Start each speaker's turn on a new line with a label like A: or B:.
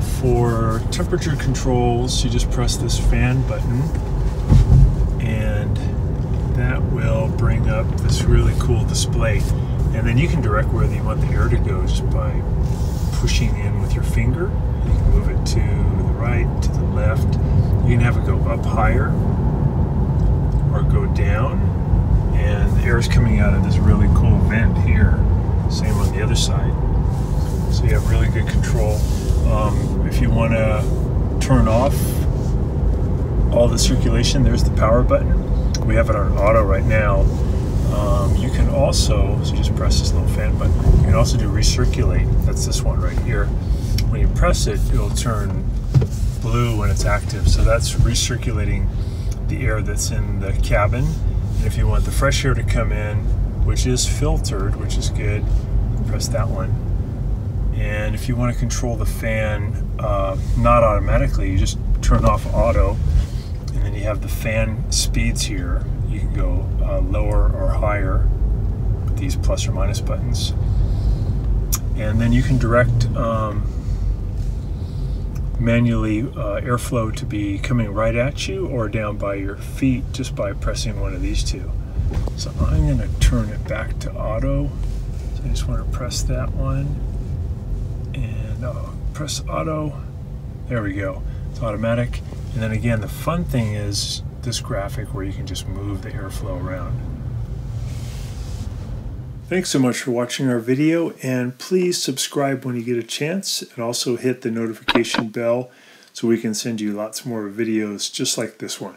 A: for temperature controls, you just press this fan button and that will bring up this really cool display. And then you can direct where you want the air to go just by pushing in with your finger. You can move it to the right, to the left. You can have it go up higher or go down. And the air is coming out of this really cool vent here. Same on the other side. So you have really good control. Um, if you want to turn off all the circulation, there's the power button. We have it on auto right now. Um, you can also, so just press this little fan button, you can also do recirculate. That's this one right here. When you press it, it'll turn blue when it's active. So that's recirculating the air that's in the cabin. And if you want the fresh air to come in, which is filtered, which is good, press that one. And if you want to control the fan uh, not automatically, you just turn off auto and then you have the fan speeds here. You can go uh, lower or higher with these plus or minus buttons. And then you can direct um, manually uh, airflow to be coming right at you or down by your feet just by pressing one of these two. So I'm going to turn it back to auto. So I just want to press that one uh, press auto. There we go. It's automatic. And then again, the fun thing is this graphic where you can just move the airflow around. Thanks so much for watching our video and please subscribe when you get a chance and also hit the notification bell so we can send you lots more videos just like this one.